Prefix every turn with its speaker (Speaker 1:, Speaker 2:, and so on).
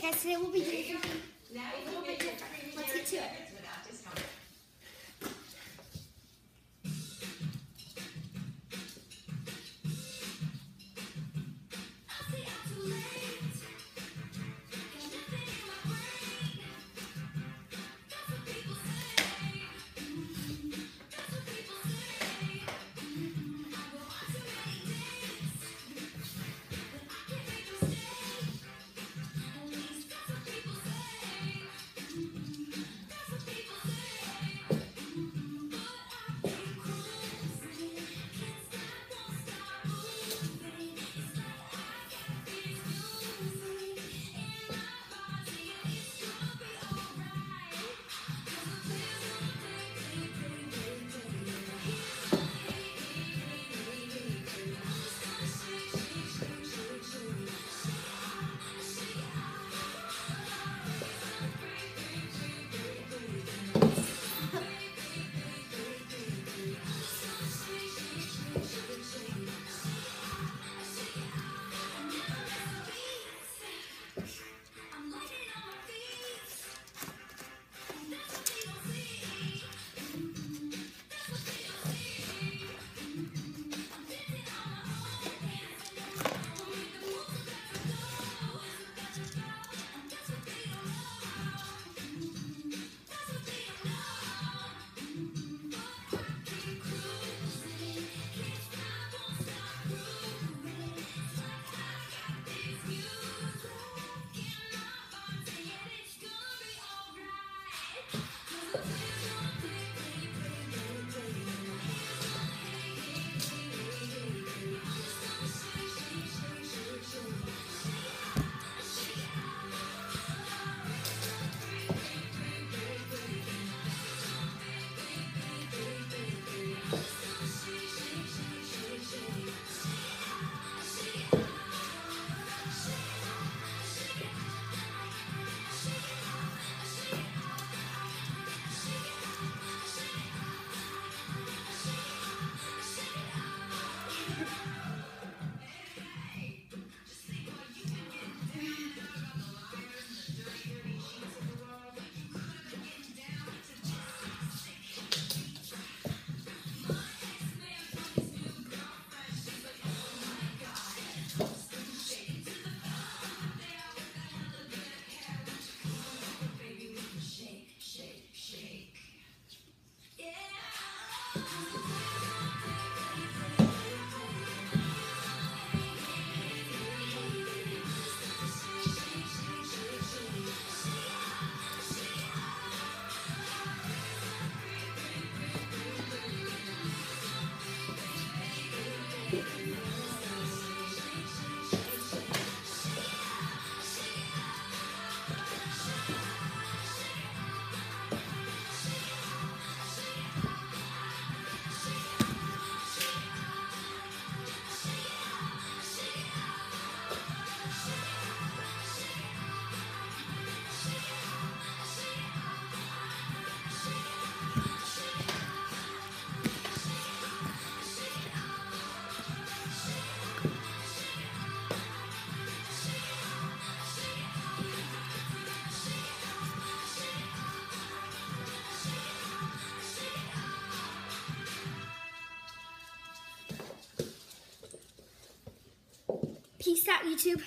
Speaker 1: Guys, today we'll be doing a little bit different. Let's get to it. Peace out, YouTube.